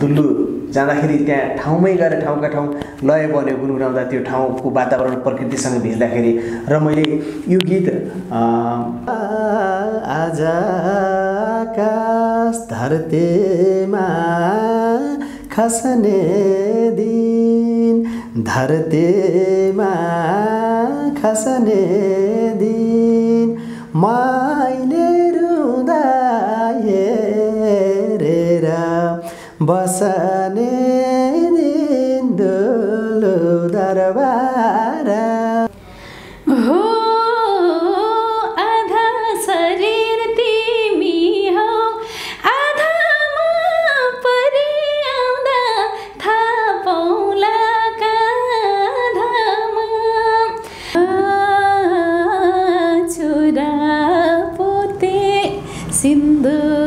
दुल्लु जाँदाखेरि त्यहाँ ठाउँमै गएर ठाउँका ठाउँ लय बन्यो गुनगुनाउँदा त्यो ठाउँको वातावरण प्रकृतिसँग भिज्दाखेरि र मैले यो गीत आज आकाश धरतीमा खस्ने दिन धरतीमा खस्ने दिन मैले बसने दिन डोलो दरबार। हो आधा शरीर तिमी हौ आधामा परि आउँदा थाहा पाउला काँधामा चुरा पोते सिन्दुरले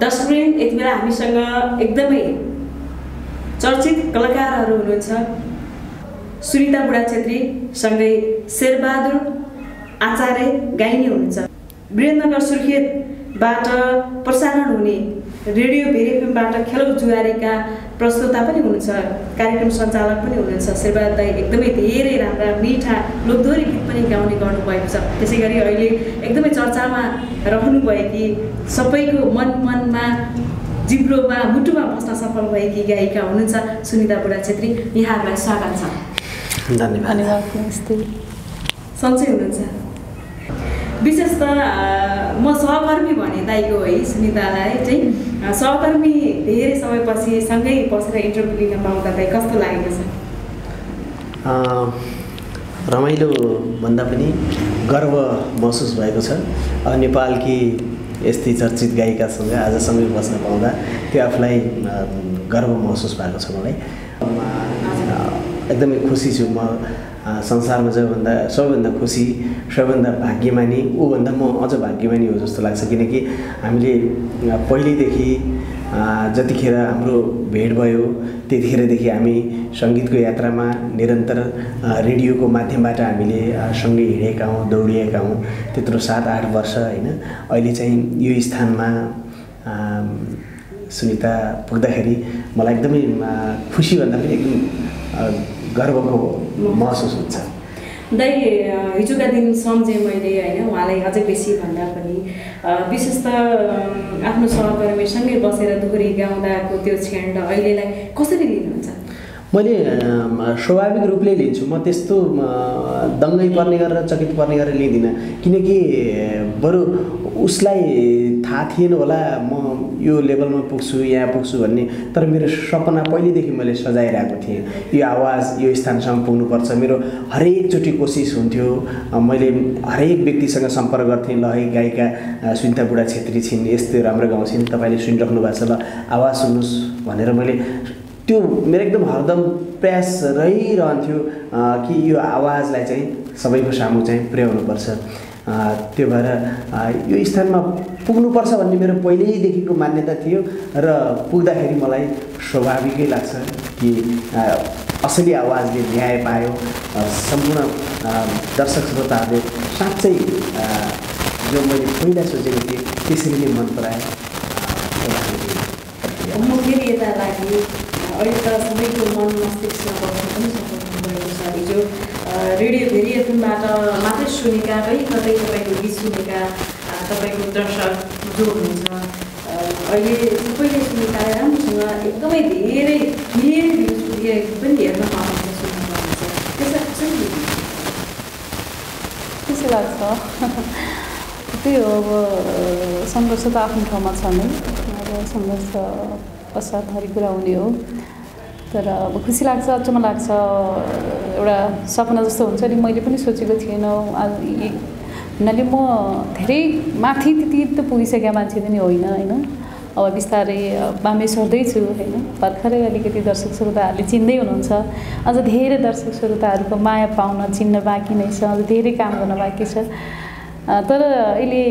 दर्शकवृन्द यति बेला हामीसँग एकदमै चर्चित कलाकारहरू हुनुहुन्छ। सुनिता बुढा छेत्री सँगै शेरबहादुर आचार्य गाइनी हुनुहुन्छ। वीरेन्द्रनगर सुर्खेतबाट प्रसारण हुने रेडियो भेरिएफएमबाट खेलौ जुहारीका प्रस्तुता पनि हुनुहुन्छ कार्यक्रम सञ्चालक पनि हुनुहुन्छ। शेरबहादुर दाई एकदमै धेरै राम्रा मिठा लोकदोरी गीत पनि गाउने गर्नुभएको छ। त्यसै गरी अहिले एकदमै चर्चामा रहनुभएकी सबैको मन मनमा जिब्रोमा मुटुमा बस्न सफल भएकी गायिका हुनुहुन्छ सुनिता बुढा छेत्री। यहाँहरूलाई स्वागत छ। धन्यवाद। धन्यवाद नमस्ते। सन्चै हुनुहुन्छ। विशेष त म सहकर्मी भने दाइको है सुनितालाई चाहिँ सहकर्मी धेरै समयपछि सँगै बसेर इन्टरभ्यू लिन पाउँदा दाइ कस्तो लागेको छ? रमाइलो भन्दा पनि गर्व महसुस भएको छ। नेपालकी यस्तै चर्चित गायिकासँग आजसँगै बस्न पाउँदा त्यो आफूलाई गर्व महसुस भएको छ मलाई। एकदमै खुसी छु म संसारमा सबैभन्दा सबैभन्दा खुसी सबैभन्दा भाग्यमानी ऊभन्दा म अझ भाग्यमानी हो जस्तो लाग्छ। किनकि हामीले पहिल्यैदेखि जतिखेर हाम्रो भेट भयो त्यतिखेरदेखि हामी सङ्गीतको यात्रामा निरन्तर रेडियोको माध्यमबाट हामीले सँगै हिँडेका हौँ दौडिएका हौँ। त्यत्रो सात आठ वर्ष होइन? अहिले चाहिँ यो स्थानमा सुनिता पुग्दाखेरि मलाई एकदमै अँ, खुसी भन्दा पनि एकदम गर्वको महसुस हुन्छ। दाइ हिजोका दिन सम्झेँ मैले होइन उहाँलाई अझै बेसी भन्दा पनि। विशेष त आफ्नो सहकर्मीसँगै बसेर दोहोरी गाउँदाको त्यो क्षण अहिलेलाई कसरी लिनुहुन्छ? मैले स्वाभाविक रूपले लिन्छु। म त्यस्तो दङ्गै पर्ने गरेर चकित पर्ने गरेर लिँदिनँ। किनकि बरु उसलाई थाहा थिएन होला म यो लेभलमा पुग्छु यहाँ पुग्छु भन्ने। तर मेरो सपना पहिलेदेखि मैले सजाइरहेको थिएँ। यो आवाज यो स्थानसम्म पुग्नुपर्छ। मेरो हरेकचोटि कोसिस हुन्थ्यो। मैले हरेक व्यक्तिसँग सम्पर्क गर्थेँ। ल है गायिका सुनिता बुढा छेत्री छिन् यस्तो राम्रो गाउँ छिन्। तपाईँले सुनिराख्नु भएको छ ल। आवाज सुन्नुहोस् भनेर मैले त्यो मेरो एकदम हरदम प्रयास रहिरहन्थ्यो कि यो आवाजलाई चाहिँ सबैको सामु चाहिँ पुर्याउनुपर्छ। त्यो भएर यो स्थानमा पुग्नुपर्छ भन्ने मेरो पहिल्यैदेखिको मान्यता थियो र पुग्दाखेरि मलाई स्वाभाविकै लाग्छ कि असली आवाजले न्याय पायो सम्पूर्ण दर्शक श्रोताहरूले साँच्चै जो मैले पहिला सोचेको थिएँ त्यसरी नै मन पराए अहिले त सबैको मन मस्तिष्कमा बस्न पनि सफल हुनुभएको छ हिजो रेडियो भेरी एफएमबाट मात्रै सुनेका कहीँ कतै तपाईँको गीत सुनेका तपाईँको दर्शक जो हुनुहुन्छ अहिले सबैले सुनिकालाई राम्रोसँग एकदमै धेरै धेरै भ्युज पनि हेर्न पाउनुहुन्छ सुन्न त्यसलाई? खुसी लाग्छ त्यही हो अब सङ्घर्ष त आफ्नो ठाउँमा छ नै अब सङ्घर्ष हरेक कुरा हुने हो। तर अब खुसी लाग्छ अचम्म लाग्छ एउटा सपना जस्तो हुन्छ नि। मैले पनि सोचेको थिएन। हुनाले म धेरै माथि त्यति त पुगिसकेका मान्छे पनि होइन होइन। अब बिस्तारै बामे सर्दैछु होइन। भर्खरै अलिकति दर्शक श्रोताहरूले चिन्दै हुनुहुन्छ। अझ धेरै दर्शक श्रोताहरूको माया पाउन चिन्न बाँकी नै छ। अझ धेरै काम गर्न बाँकी छ। तर अहिले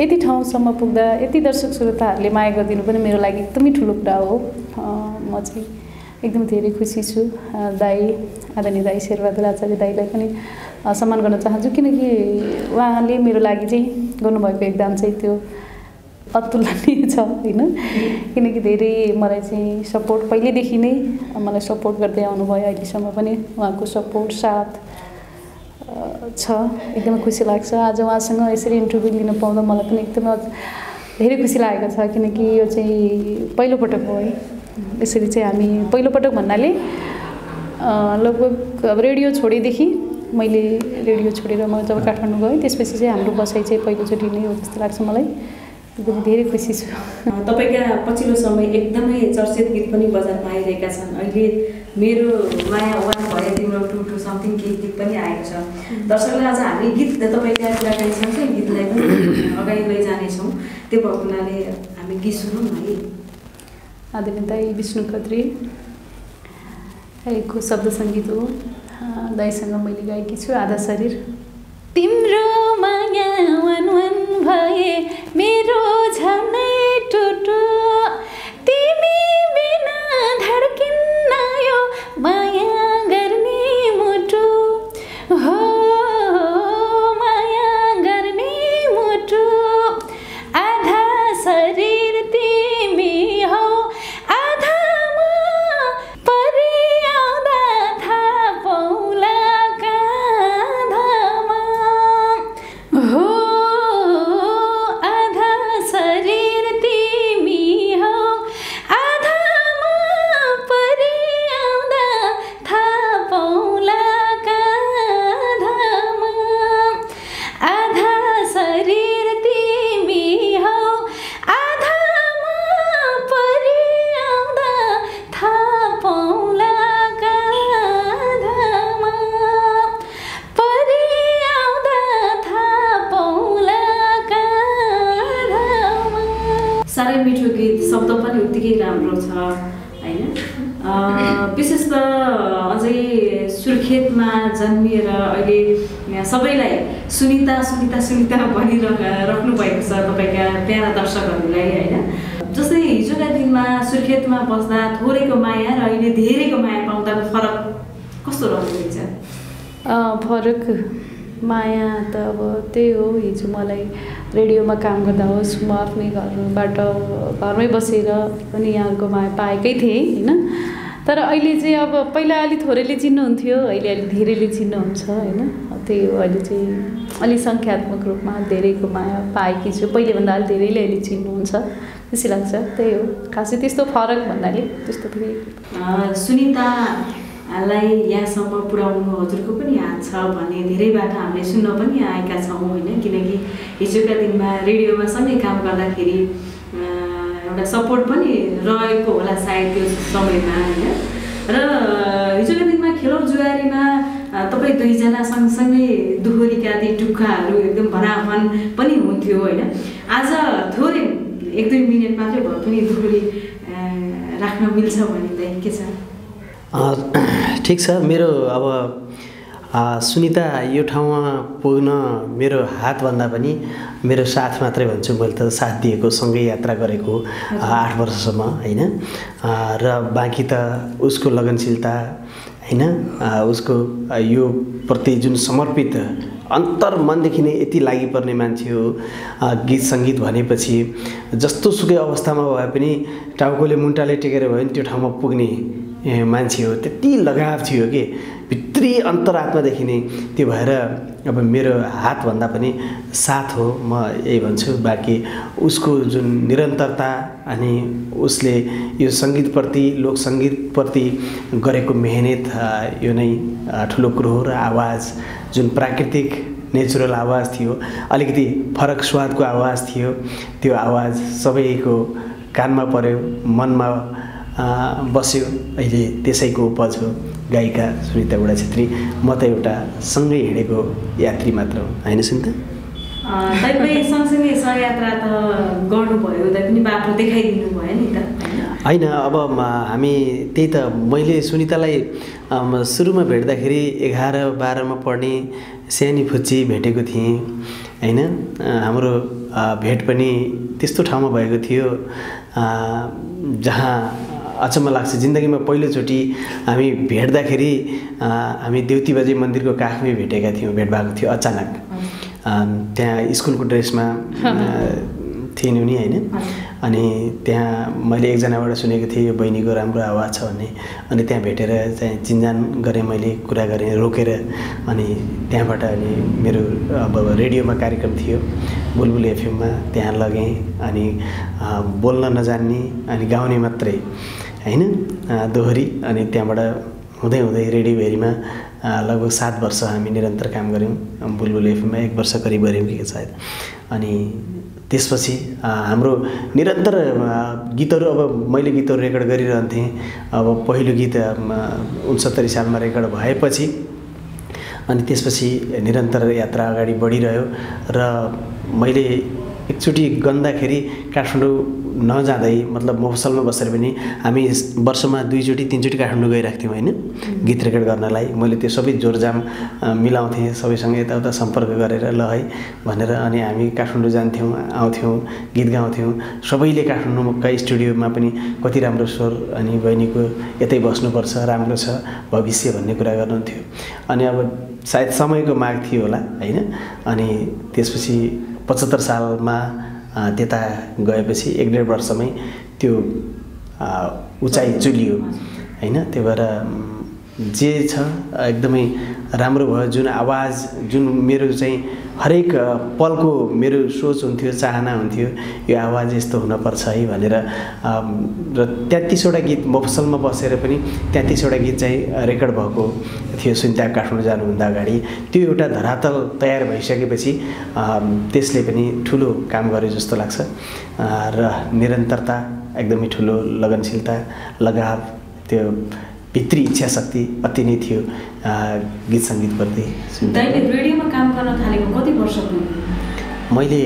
यति ठाउँसम्म पुग्दा यति दर्शक श्रोताहरूले माया गरिदिनु पनि मेरो लागि एकदमै ठुलो कुरा हो। म चाहिँ एकदम धेरै खुसी छु। दाई आदरणीय दाई शेरबहादुर आचार्य दाईलाई पनि सम्मान गर्न चाहन्छु। किनकि उहाँले मेरो लागि चाहिँ गर्नुभएको योगदान चाहिँ त्यो अतुलनीय छ होइन? किनकि धेरै मलाई चाहिँ सपोर्ट पहिल्यैदेखि नै मलाई सपोर्ट गर्दै आउनुभयो अहिलेसम्म पनि। उहाँको सपोर्ट साथ छ एकदमै खुसी लाग्छ। आज उहाँसँग यसरी इन्टरभ्यू लिन पाउँदा मलाई पनि एकदमै धेरै खुसी लागेको छ किनकि यो चाहिँ पहिलोपटक हो है। यसरी चाहिँ हामी पहिलोपटक भन्नाले लगभग अब रेडियो छोडेदेखि मैले रेडियो छोडेर म जब काठमाडौँ गएँ त्यसपछि चाहिँ हाम्रो बसाइ चाहिँ पहिलोचोटि नै हो जस्तो लाग्छ मलाई। एकदमै धेरै खुसी छु। तपाईँका पछिल्लो समय एकदमै चर्चित गीत पनि बजारमा आइरहेका छन्? अहिले मेरो माया वान भए तिम्रो टु टु समथिङ केही गीत पनि आएको छ। दर्शकलाई आज हामी गीत तपाईँका कुराकानी सँगसँगै गीतलाई पनि अगाडि लैजानेछौँ। त्यो भएको हुनाले हामी गीत सुनौँ न है। दाई विष्णु खत्री। दाईको शब्द सङ्गीत हो। दाईसँग मैले गाएकी छु आधा शरीर। तिम्रो माया वन वन भए मेरो झनै टुटु फरक माया त अब त्यही हो हिजो मलाई रेडियोमा काम गर्दा होस् म आफ्नै घरबाट घरमै बसेर पनि यहाँहरूको माया पाएकै थिएँ होइन? तर अहिले चाहिँ अब पहिला अलिक थोरैले चिन्नुहुन्थ्यो अहिले अलिक धेरैले चिन्नुहुन्छ होइन? त्यही हो अहिले चाहिँ अलिक सङ्ख्यात्मक रूपमा धेरैको माया पाएकी छु। पहिलेभन्दा अलिक धेरैले अहिले चिन्नुहुन्छ खुसी लाग्छ त्यही हो। खासै त्यस्तो फरक भन्नाले त्यस्तो फेरि अँ, सुनितालाई यहाँसम्म पुर्याउनु हजुरको पनि हात छ भन्ने धेरैबाट हामीले सुन्न पनि आएका छौँ होइन? किनकि हिजोका दिनमा रेडियोमा सँगै काम गर्दाखेरि एउटा सपोर्ट पनि रहेको होला सायद त्यो समयमा होइन? र हिजोका दिनमा खेलौँ जुवारीमा अँ, तपाईँ दुईजना सँगसँगै दुहोरीका ती टुक्काहरू एकदम भनाभन पनि हुन्थ्यो होइन? आज थोरै एक दुई मिनट मात्रै भए पनि दुहोरी राख्न मिल्छ भने त के छ। ठिक छ मेरो अब सुनिता यो ठाउँमा पुग्न मेरो हातभन्दा पनि मेरो साथ मात्रै भन्छु मैले त साथ दिएको सँगै यात्रा गरेको आठ वर्षसम्म होइन? र बाँकी त उसको लगनशीलता होइन? उसको यो प्रति जुन समर्पित अन्तर मनदेखि नै यति लागि पर्ने मान्छे हो गीत सङ्गीत भनेपछि जस्तो सुकै अवस्थामा भए पनि टाउकोले मुन्टाले टेकेर भयो भने त्यो ठाउँमा पुग्ने मान्छे हो त्यति लगाव थियो कि भित्री अन्तरात्मादेखि नै त्यो भएर अब मेरो हातभन्दा पनि साथ हो म यही भन्छु। बाँकी उसको जुन निरन्तरता अनि उसले यो सङ्गीतप्रति लोक सङ्गीतप्रति गरेको मेहनत यो नै ठुलो कुरो हो र आवाज जुन प्राकृतिक नेचुरल आवाज थियो अलिकति फरक स्वादको आवाज थियो त्यो आवाज सबैको कानमा पर्यो मनमा बस्यो। अहिले त्यसैको उपज हो। गायिका सुनिता बुढा छेत्री म त एउटा सँगै हिँडेको यात्री मात्र हो। होइन सुनिता? तपाईँ सँगसँगै सहयात्रा त गर्नुभयो तैपनि बाटो देखाइदिनु भयो नि त होइन? अब हामी त्यही त मैले सुनितालाई सुरुमा भेट्दाखेरि एघार बाह्रमा पढ्ने सानी फुच्ची भेटेको थिएँ। होइन हाम्रो भेट पनि त्यस्तो ठाउँमा भएको थियो जहाँ अचम्म लाग्छ। जिन्दगीमा पहिलोचोटि हामी भेट्दाखेरि हामी देउती बाजे मन्दिरको काखमै भेटेका थियौँ भेट भएको थियो अचानक। त्यहाँ स्कुलको ड्रेसमा अ, थिइन् उनी होइन? अनि त्यहाँ मैले एकजनाबाट सुनेको थिएँ यो बहिनीको राम्रो आवाज छ भन्ने अनि त्यहाँ भेटेर चाहिँ चिन्जान गरेँ मैले कुरा गरेँ रोकेर। अनि त्यहाँबाट अनि मेरो अब रेडियोमा कार्यक्रम थियो बुलबुल एफएममा त्यहाँ लगेँ। अनि बोल्न नजान्ने अनि गाउने मात्रै। होइन? दोहोरी अनि त्यहाँबाट हुँदै हुँदै रेडियो भेरीमा लगभग सात वर्ष हामी निरन्तर काम गऱ्यौँ। बुलबुल एफएममा एक वर्ष करिब गऱ्यौँ कि सायद। अनि त्यसपछि हाम्रो निरन्तर गीतहरू अब मैले गीतहरू रेकर्ड गरिरहन्थेँ। अब पहिलो गीत उन्सत्तरी सालमा रेकर्ड भएपछि अनि त्यसपछि निरन्तर यात्रा अगाडि बढिरह्यो। र मैले एकचोटि गन्दाखेरि काठमाडौँ नजाँदै मतलब मफसलमा बसेर पनि हामी वर्षमा दुईचोटि तिनचोटि काठमाडौँ गइरहेको थियौँ होइन। गीत रेकर्ड गर्नलाई। मैले त्यो सबै जोरजाम मिलाउँथेँ सबैसँग यताउता सम्पर्क गरेर ल है भनेर अनि हामी काठमाडौँ जान्थ्यौँ आउँथ्यौँ गीत गाउँथ्यौँ। सबैले काठमाडौँका स्टुडियोमा पनि कति राम्रो स्वर अनि बहिनीको यतै बस्नुपर्छ राम्रो छ भविष्य भन्ने कुरा गर्नुहुन्थ्यो। अनि अब सायद समयको माग थियो होला होइन? अनि त्यसपछि पचहत्तर सालमा त्यता गएपछि एक डेढ वर्षमै त्यो उचाइ चुलियो होइन? त्यही भएर जे छ एकदमै राम्रो भयो जुन आवाज जुन मेरो चाहिँ हरेक पलको मेरो सोच हुन्थ्यो चाहना हुन्थ्यो यो आवाज यस्तो हुनपर्छ है भनेर र तेत्तिसवटा गीत मफसलमा बसेर पनि तेत्तिसवटा गीत चाहिँ रेकर्ड भएको थियो सुनिता काठमाडौँ जानुभन्दा अगाडि। त्यो एउटा धरातल तयार भइसकेपछि त्यसले पनि ठुलो काम गर्यो जस्तो लाग्छ। र निरन्तरता एकदमै ठुलो लगनशीलता लगाव त्यो भित्री इच्छा शक्ति अति नै थियो। गीत सङ्गीतप्रति सुनिता दैले रेडियोमा काम गर्न थालेको कति वर्ष मैले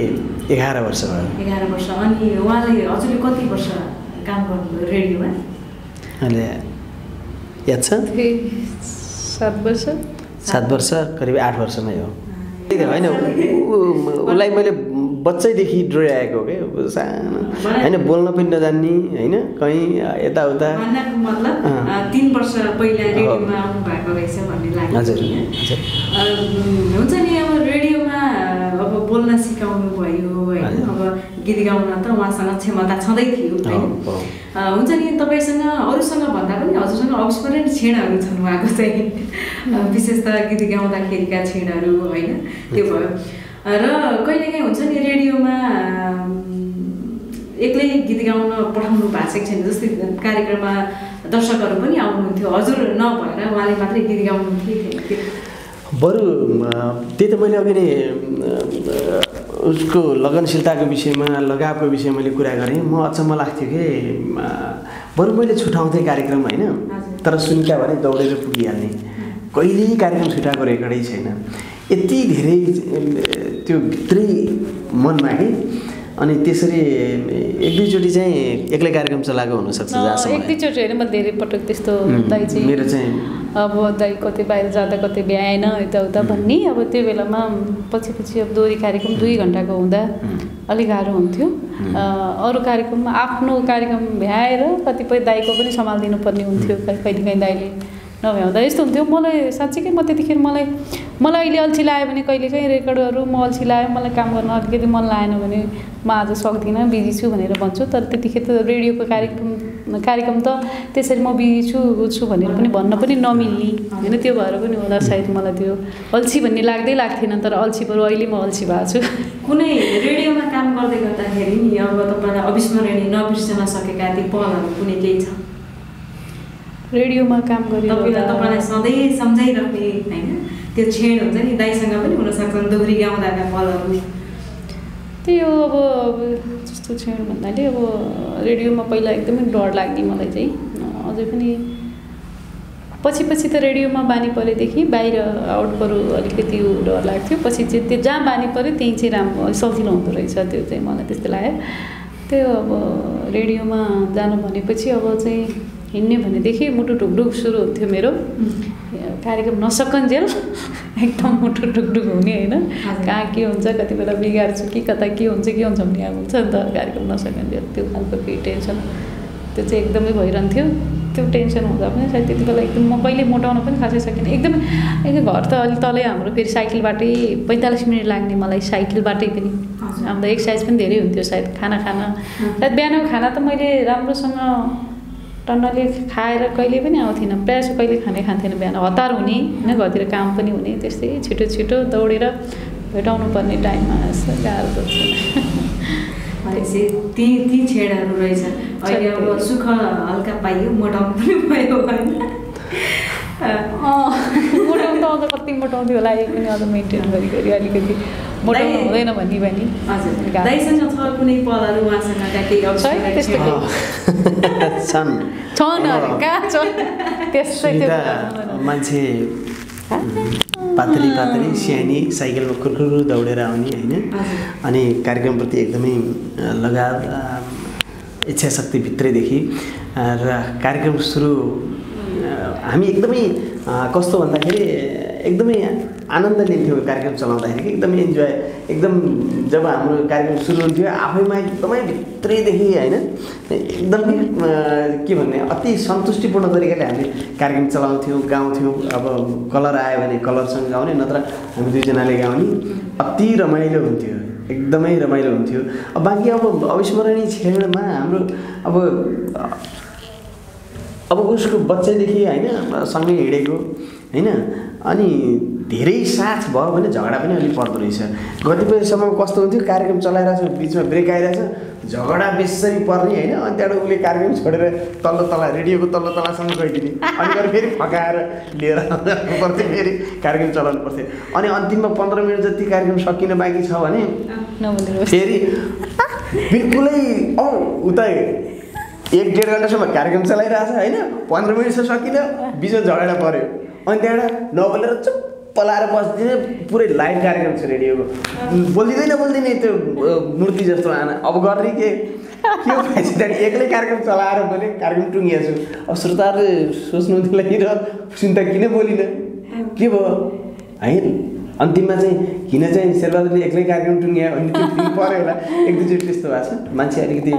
एघार वर्ष भयो। एघार वर्ष अनि उहाँले हजुरले कति वर्ष काम गर्नुभयो रेडियोमा? अहिले याद छ? सात वर्ष। सात वर्ष करिब आठ वर्ष नै हो त्यही त होइन उसलाई मैले बच्चैदेखि डोर्याएको के? सानो। होइन बोल्न पनि नजान्ने होइन? कहीँ यताउता। तिन वर्ष पहिला हजुर हुन्छ नि अब रेडियोमा अब बोल्न सिकाउनु भयो होइन। अब गीत गाउन त उहाँसँग क्षमता छँदै थियो हुन्छ नि तपाईँसँग अरूसँग भन्दा पनि हजुरसँग अविस्मरणीय क्षणहरू छन् उहाँको चाहिँ। विशेष त गीत गाउँदाखेरिका क्षणहरू होइन? त्यो भयो। र कहिलेकाहीँ हुन्छ नि रेडियोमा एक्लै गीत गाउन पठाउनु भएको छैन जस्तै कार्यक्रममा दर्शकहरू पनि आउनुहुन्थ्यो। हजुर नभएर उहाँले मात्रै गीत गाउनुहुन्थ्यो बरु त्यही त मैले अघि नै उसको लगनशीलताको विषयमा लगावको विषयमा मैले कुरा गरेँ। म अचम्म लाग्थ्यो कि बरु मैले छुट्याउँथेँ कार्यक्रम होइन। तर सुनिता भने दौडेर पुगिहाल्ने। कहिल्यै कार्यक्रम छुट्याएको रेकर्डै छैन। यति धेरै त्यो भित्रै मनमा कि अनि त्यसरी एक दुईचोटि चाहिँ एक्लै कार्यक्रम चलाएको हुनसक्छ एक दुईचोटि होइन म धेरै पटक त्यस्तो दाइ चाहिँ मेरो चाहिँ अब दाइ कतै बाहिर जाँदा कतै भ्याएन यताउता भन्ने। अब त्यो बेलामा पछि पछि अब दोहोरी कार्यक्रम दुई घन्टाको हुँदा अलिक गाह्रो हुन्थ्यो। अरू कार्यक्रममा आफ्नो कार्यक्रम भ्याएर कतिपय दाइको पनि सम्हालिदिनु पर्ने हुन्थ्यो। कहिले कहिलेकाहीँ दाइले नभ्याउँदा यस्तो हुन्थ्यो। मलाई साँच्चीकै म त्यतिखेर मलाई मलाई अहिले अल्छी लाग्यो भने कहिलेकाहीँ रेकर्डहरू म अल्छी लाग्यो। मलाई काम गर्न अलिकति मन लागेन भने म आज सक्दिनँ बिजी छु भनेर भन्छु। तर त्यतिखेर त रेडियोको कार्यक्रम कार्यक्रम त त्यसरी म बिजी छु छु भनेर पनि भन्न पनि नमिल्ने। होइन त्यो भएर पनि होला सायद मलाई त्यो अल्छी भन्ने लाग्दै लाग्थेन तर अल्छी बरु अहिले म अल्छी भएको छु। कुनै रेडियोमा काम गर्दै गर्दाखेरि नि अब तपाईँलाई अविस्मरणीय नबिर्सन सकेका ती पलहरू कुनै केही छ? रेडियोमा काम तपाईँलाई तपाईँलाई सधैँ सम्झाइराख्ने होइन? त्यो क्षण हुन्छ नि दाइसँग पनि हुनसक्छ दोहोरी गाउँदाका पलहरू। त्यही हो अब जस्तो क्षण भन्नाले अब रेडियोमा पहिला एकदमै डर लाग्ने मलाई चाहिँ। अझै पनि पछि पछि त रेडियोमा बानी परेदेखि बाहिर आउट बरु अलिकति डर लाग्थ्यो। पछि चाहिँ त्यो जहाँ बानी पऱ्यो त्यहीँ चाहिँ राम्रो सजिलो हुँदो रहेछ। त्यो चाहिँ मलाई त्यस्तो लाग्यो। त्यो अब रेडियोमा जानु भनेपछि अब चाहिँ हिँड्ने भनेदेखि मुटु ढुकढुक सुरु हुन्थ्यो मेरो। कार्यक्रम नसकन्जेल एकदम मुटु ढुकढुक हुने होइन। कहाँ के हुन्छ कति बेला बिगार्छु कि कता के हुन्छ के हुन्छ भन्ने अब हुन्छ। नि त कार्यक्रम नसकन्जेल त्यो खालको केही टेन्सन। त्यो चाहिँ एकदमै भइरहन्थ्यो। त्यो टेन्सन हुँदा पनि सायद त्यति बेला एकदम म कहिले मोटाउन पनि खासै सकिनँ। एकदमै एकदम घर त अलि तलै हाम्रो फेरि साइकलबाटै पैँतालिस मिनट लाग्ने मलाई साइकलबाटै पनि। अन्त एक्सर्साइज पनि धेरै हुन्थ्यो सायद खाना खान। सायद बिहानको खाना त मैले राम्रोसँग टन्नले खाएर कहिले पनि आउँथिनँ। प्रायः जस्तो कहिले खाने खान्थेन बिहान। हतार हुने होइन घरतिर काम पनि हुने त्यस्तै छिटो छिटो दौडेर भेटाउनु पर्ने टाइममा यस्तो गाह्रो पर्छ। भनेपछि ती ती छेडहरू रहेछ। अहिले अब सुख हल्का पाइयो मोटाउनु पनि भयो होइन मोटाउनु त अझ कति मोटाउँथ्यो होला यही पनि अझ मेन्टेन गरी गरी अलिकति। मोटाउनु हुँदैन भन्ने मान्छे पातली पातली स्यानी साइकलमा कुरकुरु दौडेर आउने होइन हजुर। अनि कार्यक्रमप्रति एकदमै लगाव इच्छा शक्ति भित्रैदेखि र कार्यक्रम सुरु हामी एकदमै कस्तो भन्दाखेरि एकदमै आनन्द लिन्थ्यौँ कार्यक्रम चलाउँदाखेरि। कि एकदमै इन्जोय एकदम जब हाम्रो कार्यक्रम सुरु हुन्थ्यो आफैमा एकदमै भित्रैदेखि होइन एकदमै के भन्ने अति सन्तुष्टिपूर्ण तरिकाले हामीले कार्यक्रम चलाउँथ्यौँ गाउँथ्यौँ। अब कलर आयो भने कलरसँग गाउने नत्र हामी दुईजनाले गाउने। अति रमाइलो हुन्थ्यो एकदमै रमाइलो हुन्थ्यो। अब बाँकी अब अविस्मरणीय क्षणमा हाम्रो अब अब उसको बच्चैदेखि होइन सँगै हिँडेको। होइन? अनि धेरै साथ भयो भने झगडा पनि अलिक पर्दो रहेछ। कतिपय समय कस्तो हुन्थ्यो? कार्यक्रम चलाइरहेको छ बिचमा ब्रेक आइरहेछ। झगडा बेसरी पर्ने होइन? अनि त्यहाँबाट उसले कार्यक्रम छोडेर तल्लो तला रेडियोको तल्लो तलासम्म गइदिने। अनि गएर फेरि फकाएर लिएर पर्थ्यो फेरि कार्यक्रम चलाउनु पर्थ्यो। अनि अन्तिममा पन्ध्र मिनट जति कार्यक्रम सकिन बाँकी छ भने फेरि बिल्कुलै औ उता। एक डेढ घन्टासम्म कार्यक्रम चलाइरहेछ होइन? पन्ध्र मिनटसम्म सकिन बिचमा झगडा पऱ्यो अनि त्यहाँबाट नबोलेर चुप्प लाएर बस्दिनँ पुरै लाइभ कार्यक्रम छ रेडियोको। बोलिदिँदै नबोलिदिने त्यो मूर्ति जस्तो आना। अब गर्ने के? के त्यहाँदेखि एक्लै कार्यक्रम चलाएर मैले कार्यक्रम टुङ्गिएको छु अब श्रोताहरूले कि र सुन्दा किन बोलिनँ? के भयो? होइन। अन्तिममा चाहिँ किन चाहिँ शेरबहादुरले एक्लै कार्यक्रम टुङ्ग्यायो अनि त्यो पऱ्यो होला। एक दुईचोटि त्यस्तो भएको छ। मान्छे अलिकति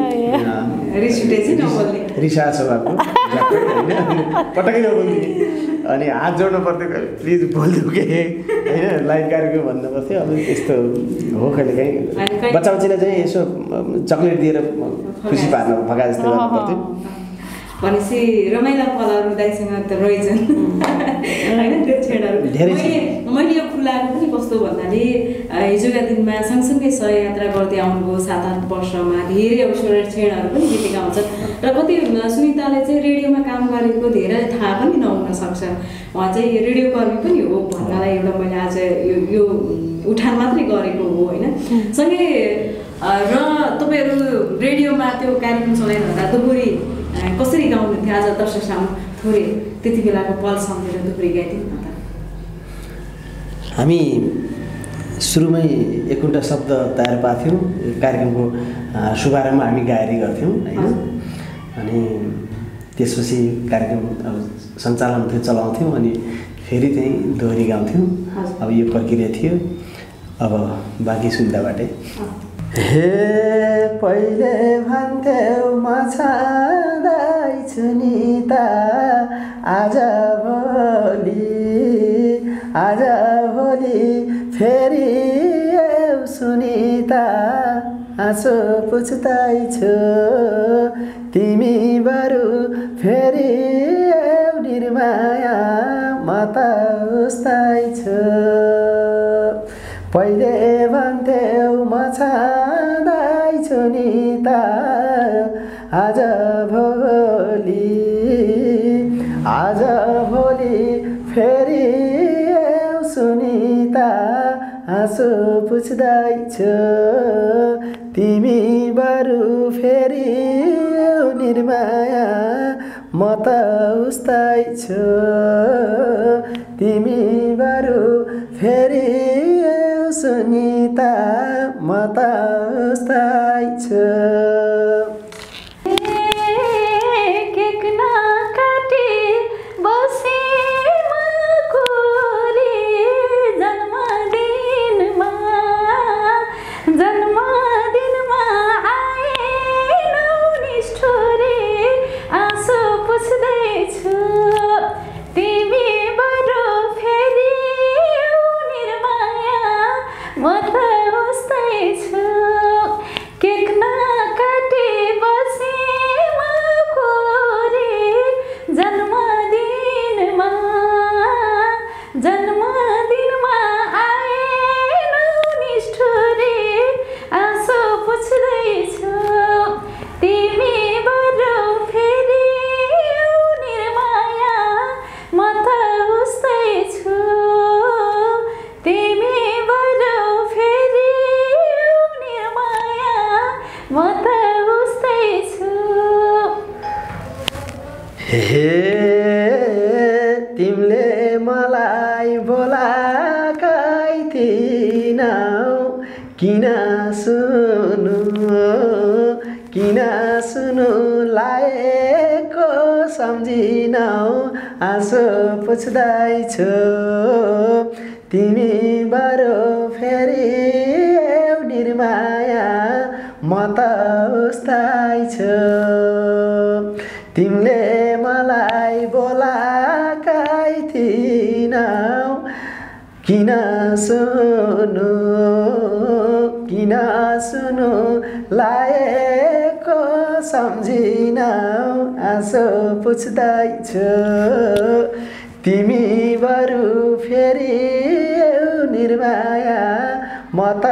रिस स्वभावको होइन पटक्कै नबोल्ने। अनि हात जोड्नु पर्थ्यो प्लिज बोलिदिउ के? होइन लाइभ कार्यक्रम भन्नु पर्थ्यो। अब त्यस्तो हो कहिले काहीँ। बच्चा बच्चीलाई चाहिँ यसो चक्लेट दिएर खुसी पार्न भगा जस्तो गर्नु पर्थ्यो। भनेपछि रमाइला पलहरू दाइसँग त रहेछन् होइन त्यो छेडहरू। मैले मैले यो कस्तो भन्नाले हिजोका दिनमा सँगसँगै सहयात्रा गर्दै आउनुभयो सात आठ वर्षमा। धेरै अवसर छेडहरू पनि बितेका हुन्छन्। र कति सुनिताले चाहिँ रेडियोमा काम गरेको धेरै थाहा पनि नहुन सक्छ। उहाँ चाहिँ रेडियो कर्मी पनि हो भन्नलाई एउटा मैले आज यो यो उठान मात्रै गरेको हो होइन? सँगै र तपाईँहरू रेडियोमा त्यो कार्यक्रम चलाइरहँदा दोहोरी अ, कसरी गाउनुहुन्थ्यो? आज दर्शक सामु थोरै त्यति बेलाको पल सम्झेर दोहोरी गाइदिनु न त। हामी सुरुमै एक दुईवटा शब्द तयार पार्थ्यौँ। यो कार्यक्रमको शुभारम्भ हामी गायरी गर्थ्यौँ होइन? अनि त्यसपछि कार्यक्रम अब सञ्चालन हुन्थ्यो चलाउँथ्यौँ अनि फेरि चाहिँ दोहोरी गाउँथ्यौँ। अब यो प्रक्रिया थियो। अब बाँकी सुन्दाबाटै अँ। हे पहिले भन्थ्यौ म छँदैछु नि त। आज भोलि आज फेरि एउ सुनिता हाँसो पुछ्दैछु तिमी बरु फेरि निर्माया म त उस्तै छु। पहिले भन्थ्यौ म छँदैछु नि त गुनासो पुछ्दैछ। तिमी बरु फेरि निर्माया म त उस्तै छु तिमी बरु फेरि सुनिता म त उस्तै छु Mateus, stay बोलाइ थिइन किन सुनु किन सुनु लाएको सम्झिन आँसो पुछ्दैछु। तिमी बरु फेरि निर्माया म त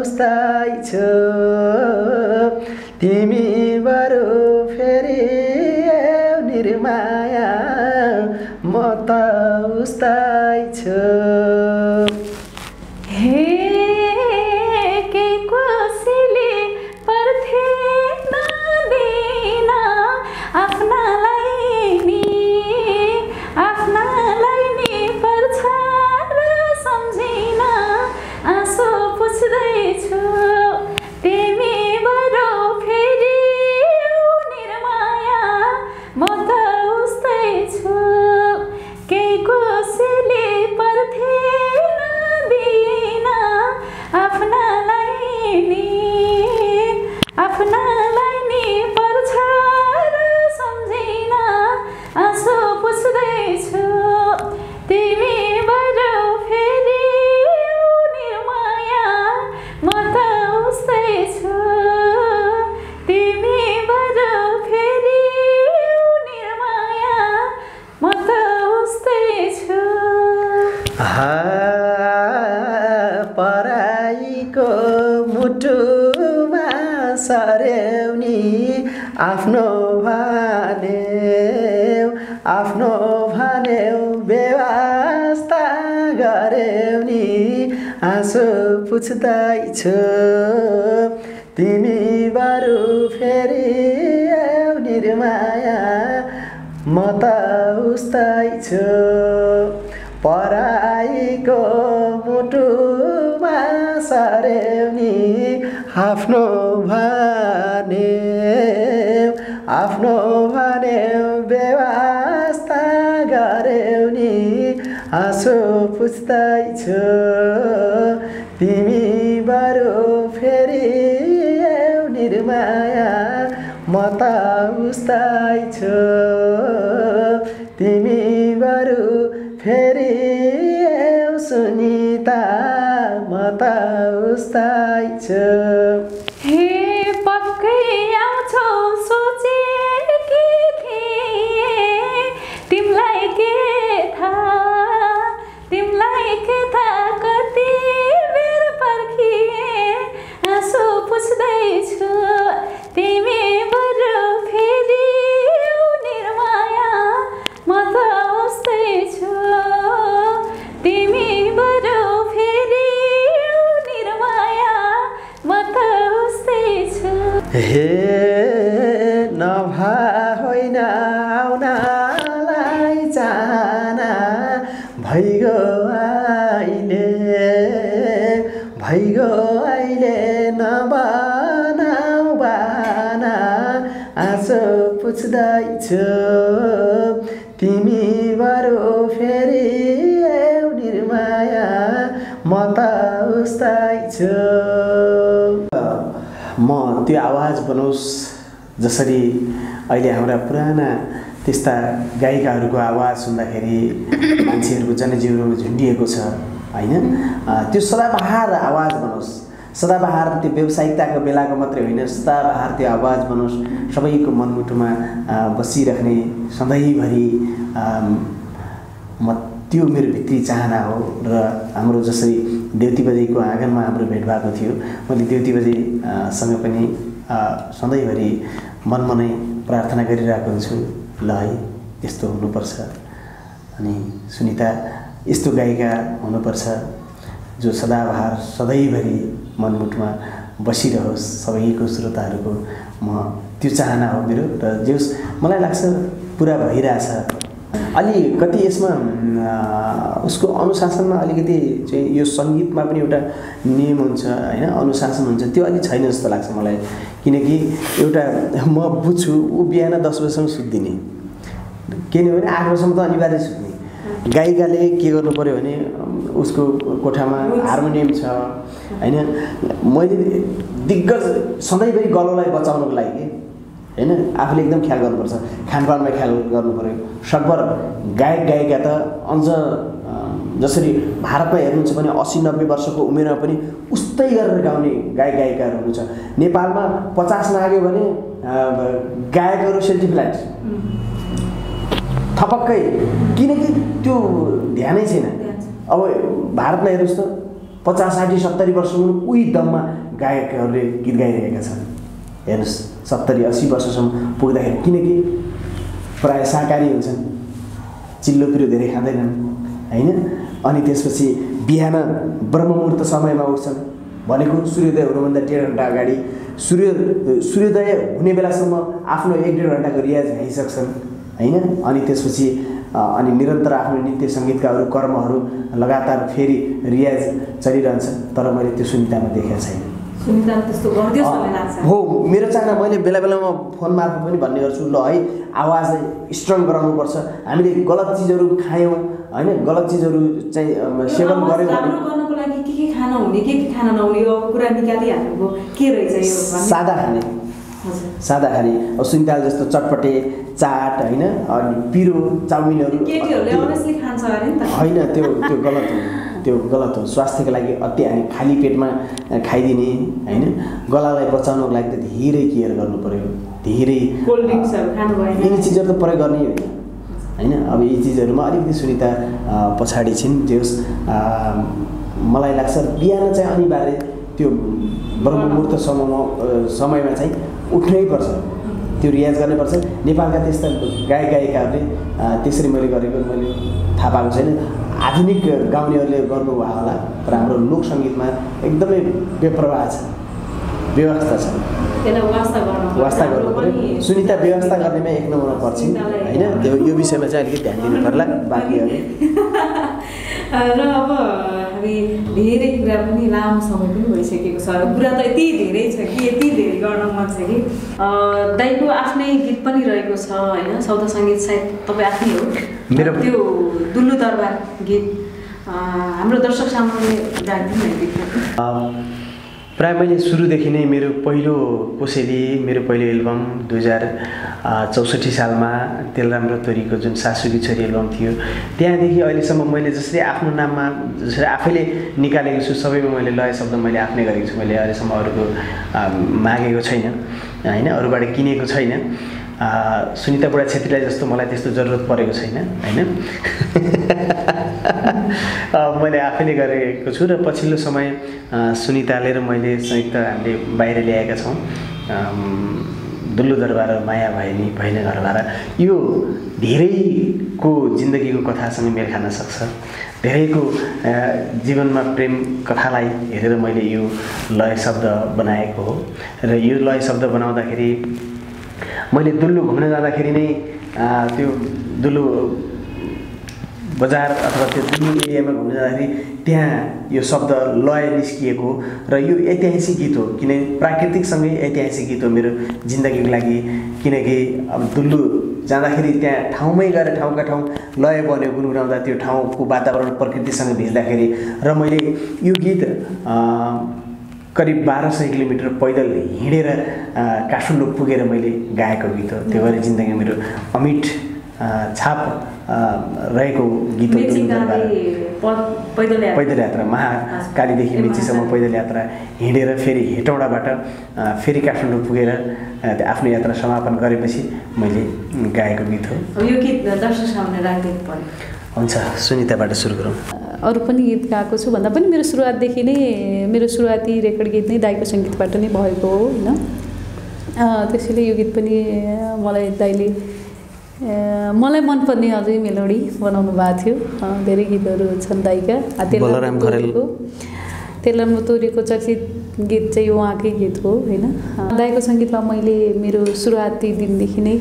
उस्तै छु तिमी आँसो छ। तिमी बरु फेरि निर्माया म त उस्दैछु तिमी बरु फेरि सुनिता म त उस्दैछु पुछ्दैछु तिमी बरु फेरि निर्माया। म त उस्तै छु म त्यो आवाज बनोस्। जसरी अहिले हाम्रा पुराना त्यस्ता गायिकाहरूको आवाज सुन्दाखेरि मान्छेहरूको जनजीवनमा झुन्डिएको छ होइन? त्यो सदाबहार आवाज बनोस्। सदाबहार त्यो व्यावसायिकताको बेलाको मात्रै होइन सदाबहार त्यो आवाज बनोस् सबैको मनमुटुमा बसिराख्ने सधैँभरि म त्यो मेरो भित्री चाहना हो र हाम्रो जसरी देउती बजेको आँगनमा हाम्रो भेट भएको थियो मैले देउती बजे अ, सँग पनि सधैँभरि मनमा नै प्रार्थना गरिरहेको हुन्छु। ल है यस्तो हुनुपर्छ। अनि सुनिता यस्तो गायिका हुनुपर्छ जो सदाबहार सधैँभरि मनमुटमा बसिरहोस् सबैको श्रोताहरूको म त्यो चाहना हो मेरो र जे होस् मलाई लाग्छ पुरा भइरहेछ। अलि कति यसमा उसको अनुशासनमा अलिकति चाहिँ यो सङ्गीतमा पनि एउटा नियम हुन्छ होइन? अनुशासन हुन्छ त्यो अलिक छैन जस्तो लाग्छ मलाई। किनकि एउटा म बुझ्छु ऊ बिहान दस बजीसम्म सुत्दिने। किनभने आठ बजीसम्म त अनिवार्य सुत्ने। गायिकाले के गर्नु पऱ्यो भने उसको कोठामा हार्मोनियम छ होइन? मैले दिग्गज सधैँभरि गलोलाई बचाउनको लागि होइन? आफूले एकदम ख्याल गर्नुपर्छ। खानपानमा ख्याल गर्नु पऱ्यो सकभर गायक गायिका त अझ जसरी भारतमा हेर्नुहुन्छ भने अस्सी नब्बे वर्षको उमेरमा पनि उस्तै गरेर गाउने गायक गायिकाहरू हुनुहुन्छ। नेपालमा पचास नाग्यो भने गायकहरू सेल्टी फ्ल्याट थपक्कै। किनकि त्यो ध्यानै छैन। अब भारतमा हेर्नुहोस् त पचास साठी सत्तरी वर्षसम्म उही दममा गायकहरूले गीत गाइरहेका छन्। हेर्नुहोस् सत्तरी अस्सी वर्षसम्म पुग्दाखेरि किनकि प्रायः शाकाहारी हुन्छन् चिल्लो पिरो धेरै खाँदैनन् होइन? अनि त्यसपछि बिहान ब्रह्ममुहूर्त समयमा उठ्छन् भनेको सूर्योदय हुनुभन्दा डेढ घन्टा अगाडि। सूर्य सूर्योदय हुने बेलासम्म आफ्नो एक डेढ घन्टाको रियाज भइसक्छन् होइन? अनि त्यसपछि अनि निरन्तर आफ्नो नृत्य सङ्गीतका अरू कर्महरू लगातार फेरि रियाज चलिरहन्छ तर मैले त्यो सुनितामा देखेको छैन। हो मेरो चाहना मैले बेला बेलामा फोन मार्फत पनि भन्ने गर्छु ल है आवाजलाई स्ट्रङ गराउनुपर्छ। हामीले गलत चिजहरू खायौँ होइन गलत चिजहरू चाहिँ सेवन आवाज गऱ्यौँ राम्रो भने गर्नको लागि के के खाना हुने के के खाना नहुने यो कुरा निकालिहाल्नुको के रहेछ यो भन्ने- सादा खाने। सादा खाने अब सुन्ताल जस्तो चटपटे चाट होइन अनि पिरो चाउमिनहरू त्यो- होइन त्यो त्यो गलत हो। त्यो गलत हो। स्वास्थ्यको लागि अति हानि खाली पेटमा खाइदिने होइन? गलालाई बचाउनको लागि त धेरै केयर गर्नु पऱ्यो धेरै यिनी चिजहरू त प्रयोग गर्ने होइन होइन? अब यी चिजहरूमा अलिकति सुनिता पछाडि छिन्। अ, मलाई लाग्छ बिहान चाहिँ अनिवार्य त्यो ब्रह्ममुहूर्तसम्ममा अ, समयमा चाहिँ उठ्नै पर्छ। त्यो रियाज गर्नुपर्छ नेपालका त्यस्ता गायक गायिकाहरूले त्यसरी मैले गरेको मैले थाहा पाएको छैन। आधुनिक गाउनेहरूले गर्नुभयो होला तर हाम्रो लोक सङ्गीतमा एकदमै बेप्रवाह छ व्यवस्था छ। वास्ता गर्नु पऱ्यो सुनिता व्यवस्था गर्नेमा एक नम्बरमा पर्छिन् होइन? त्यो यो विषयमा चाहिँ अलिकति ध्यान दिनु पर्ला बाँकी अरू? र अब हामी धेरै कुरा पनि लामो समय पनि भइसकेको छ। कुरा त यति धेरै छ कि यति धेरै गर्न मन छ कि। दाइको आफ्नै गीत पनि रहेको छ होइन? सौदा सङ्गीत सायद तपाईँ आफ्नै हो। मेरो- त्यो दुल्लु दरबार गीत हाम्रो दर्शक सामुन्ने राखिदिउँ न यो गीतमा प्राय मैले सुरुदेखि नै मेरो पहिलो कोसेली मेरो पहिलो एल्बम दुई हजार चौसठी सालमा तेल राम्रो तोरीको जुन सासुकी छोरी एल्बम थियो त्यहाँदेखि अहिलेसम्म मैले जसरी आफ्नो नाममा जसरी आफैले निकालेको छु सबैमा मैले लय शब्द मैले आफ्नै गरेको छु मैले अहिलेसम्म अरूको मागेको छैन होइन अरूबाट किनेको छैन। सुनिता बुढा छेत्रीलाई जस्तो मलाई त्यस्तो जरुरत परेको छैन होइन? मैले आफैले गरेको छु र पछिल्लो समय सुनिताले र मैले संयुक्त हामीले बाहिर ल्याएका छौँ। दुल्लु दरबार माया भएनी भएन घरबार यो धेरैको जिन्दगीको कथासँग मेल खान सक्छ। धेरैको जीवनमा प्रेम कथालाई हेरेर मैले यो लय शब्द बनाएको हो। र यो लय शब्द बनाउँदाखेरि मैले दुल्लु घुम्न जाँदाखेरि नै त्यो दुल्लु बजार अथवा त्यो जुन एरियामा घुम्न जाँदाखेरि त्यहाँ यो शब्द लय निस्किएको र यो ऐतिहासिक गीत हो। किन प्राकृतिकसँगै ऐतिहासिक गीत हो मेरो जिन्दगीको लागि। किनकि अब दुल्लु जाँदाखेरि त्यहाँ ठाउँमै गएर ठाउँका ठाउँ लय बन्यो गुनगुनाउँदा त्यो ठाउँको वातावरण प्रकृतिसँग भिज्दाखेरि र मैले यो गीत करिब बाह्र सय किलोमिटर पैदल हिँडेर काठमाडौँ पुगेर मैले गाएको गीत हो। त्यो भएर जिन्दगी मेरो अमिट छाप रहेको गीत पैदल यात्रा। पैदल यात्रा महाकालीदेखि मेचीसम्म। पैदल यात्रा हिँडेर फेरि हेटौँडाबाट फेरि काठमाडौँ पुगेर त्यो आफ्नो यात्रा समापन गरेपछि मैले गाएको गीत हो यो गीत दर्शक सामने राखिदिनु पर्यो हुन्छ सुनिताबाट सुरु गरौँ अरू पनि गीत गाएको छु भन्दा पनि मेरो सुरुवातदेखि नै मेरो सुरुवाती रेकर्ड गीत नै दाईको सङ्गीतबाट नै भएको हो होइन अँ, त्यसैले यो गीत पनि मलाई दाईले अँ, मलाई मनपर्ने अझै मेलोडी बनाउनु भएको थियो। धेरै गीतहरू छन् तेलराम बलराम खरेल। तोरीको। चर्चित गीत चाहिँ उहाँकै गीत हो होइन? दाईको सङ्गीतमा मैले मेरो सुरुवाती दिनदेखि नै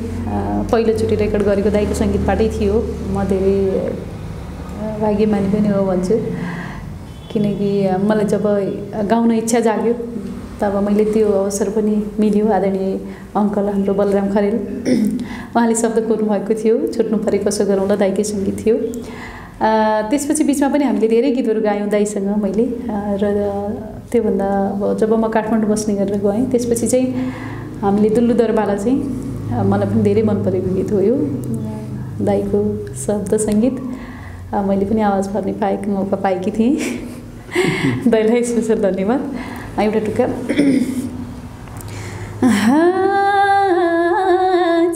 पहिलोचोटि रेकर्ड गरेको दाईको सङ्गीतबाटै थियो। म धेरै भाग्यमानी पनि हो भन्छु। किनकि मलाई जब गाउन इच्छा जाग्यो तब मैले त्यो अवसर पनि मिल्यो आदरणीय अङ्कल हाम्रो बलराम खरेल। उहाँले शब्द कोर्नुभएको थियो छुट्नु परे कसो गरौँला दाइकै सङ्गीत थियो। त्यसपछि बिचमा पनि हामीले धेरै गीतहरू गायौँ दाइसँग मैले। र त्योभन्दा अब जब म काठमाडौँ बस्ने गरेर गएँ त्यसपछि चाहिँ हामीले दुल्लु दरबाला चाहिँ मलाई पनि धेरै मन परेको गीत हो यो। दाईको शब्द सङ्गीत। मैले पनि आवाज भर्ने पाएको मौका पाएकी थिएँ। दाइलाई स्पेसल धन्यवाद। अ, एउटा टुक्का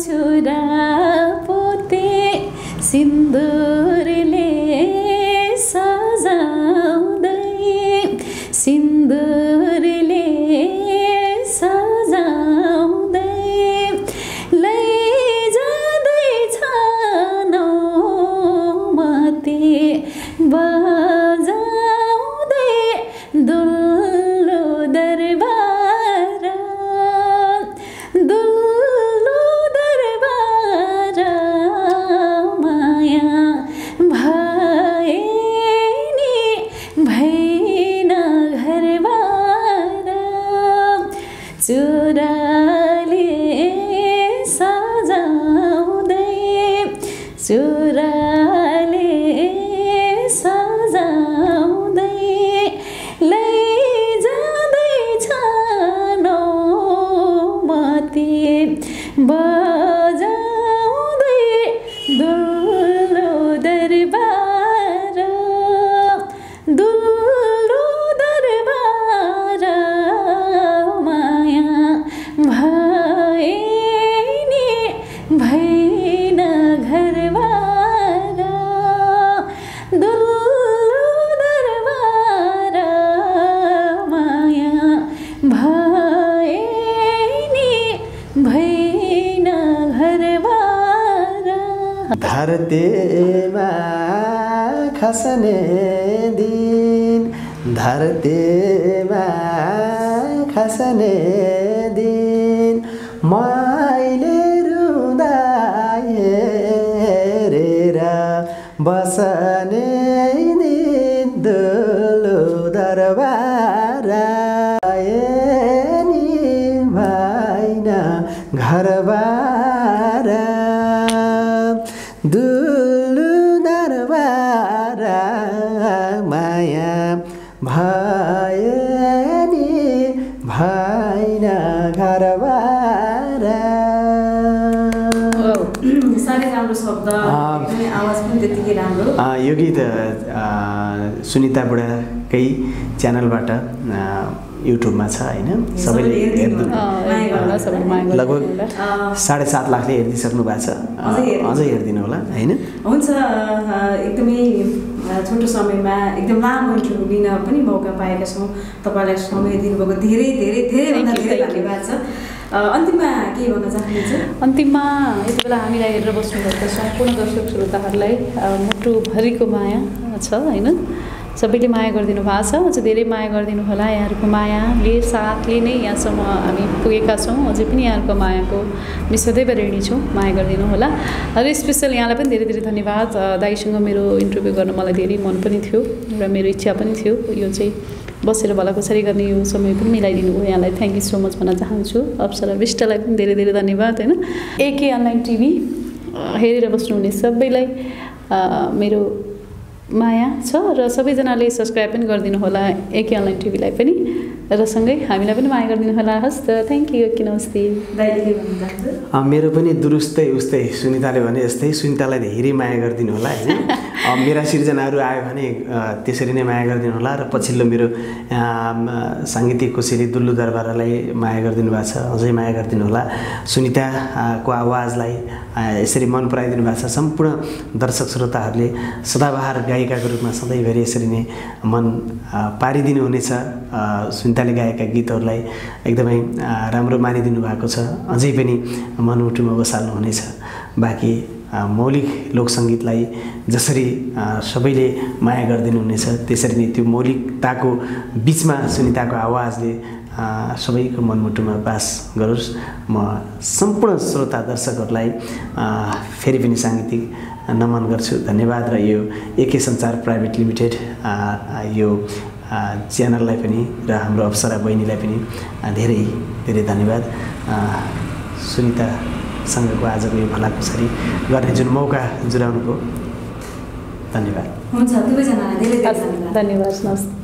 छोरा पोते धरतीमा खस्ने दिन। धरतीमा खस्ने यो गीत सुनिता बुढाकै च्यानलबाट युट्युबमा छ होइन? सबैले लगभग साढे सात लाखले हेरिदिइसक्नु भएको छ। अझै हेरिदिनु। होला होइन? हुन्छ एकदमै छोटो समयमा एकदम लामो इन्टरभ्यू लिन पनि मौका पाएका छौँ। तपाईँलाई समय दिनुभएको धेरै धेरै धेरै. धन्यवाद छ। अन्तिममा के भन्न चाहनुहुन्छ? अन्तिममा यति बेला हामीलाई हेरेर बस्नुभएको सम्पूर्ण दर्शक श्रोताहरूलाई मुटुभरिको माया छ होइन? सबैले माया गरिदिनु भएको छ। अझ धेरै माया गरिदिनु होला यहाँहरूको मायाले साथले नै यहाँसम्म हामी पुगेका छौँ। अझै पनि यहाँहरूको मायाको हामी सदैव ऋणी छौँ। माया गरिदिनु होला। र स्पेसल यहाँलाई पनि धेरै धेरै धन्यवाद। अ, दाइसँग मेरो इन्टरभ्यू गर्न मलाई धेरै मन पनि थियो र मेरो इच्छा पनि थियो। यो चाहिँ बसेर भलाकुसारी गर्ने यो समय पनि मिलाइदिनु भयो यहाँलाई। थ्याङ्क यू सो मच भन्न चाहन्छु। अप्सरा विष्टलाई पनि धेरै धेरै धन्यवाद होइन? एके अनलाइन टिभी हेरेर बस्नुहुने सबैलाई मेरो माया छ र सबैजनाले सब्सक्राइब पनि गरिदिनु होला एके अनलाइन टिभीलाई पनि। र सँगै हामीलाई पनि माया गरिदिनु होला। हस् त थ्याङ्क यू कि नमस्ते मेरो पनि दुरुस्तै उस्तै सुनिताले भने जस्तै सुनितालाई धेरै माया गरिदिनु होला होइन? मेरा सिर्जनाहरू आयो भने त्यसरी नै माया गरिदिनु होला र पछिल्लो मेरो साङ्गीतिक कोसेली दुल्लु दरबारलाई माया गरिदिनु भएको छ अझै माया गरिदिनु होला। सुनिताको आवाजलाई यसरी मन पराइदिनु भएको छ। सम्पूर्ण दर्शक श्रोताहरूले सदाबहार गायिकाको रूपमा सधैँभरि यसरी नै मन पारिदिनु हुनेछ। सुनिताले गाएका गीतहरूलाई एकदमै राम्रो मानिदिनु भएको छ। अझै पनि मनमुटुमा बसाल्नु हुनेछ। बाँकी मौलिक लोकसङ्गीतलाई जसरी सबैले माया गरिदिनु हुनेछ त्यसरी नै त्यो मौलिकताको बिचमा सुनिताको आवाजले सबैको मनमुटुमा बास गरोस्। म सम्पूर्ण श्रोता दर्शकहरूलाई फेरि पनि साङ्गीतिक नमन गर्छु। धन्यवाद। र यो एके सञ्चार प्राइभेट लिमिटेड यो च्यानललाई पनि र हाम्रो अप्सरा बहिनीलाई पनि धेरै धेरै धन्यवाद। अ, सुनितासँगको आजको यो भलाकुसारी गर्ने जुन मौका जुराउनुभयो धन्यवाद। हुन्छ दुवैजनालाई धेरै धेरै धन्यवाद। धन्यवाद नमस्ते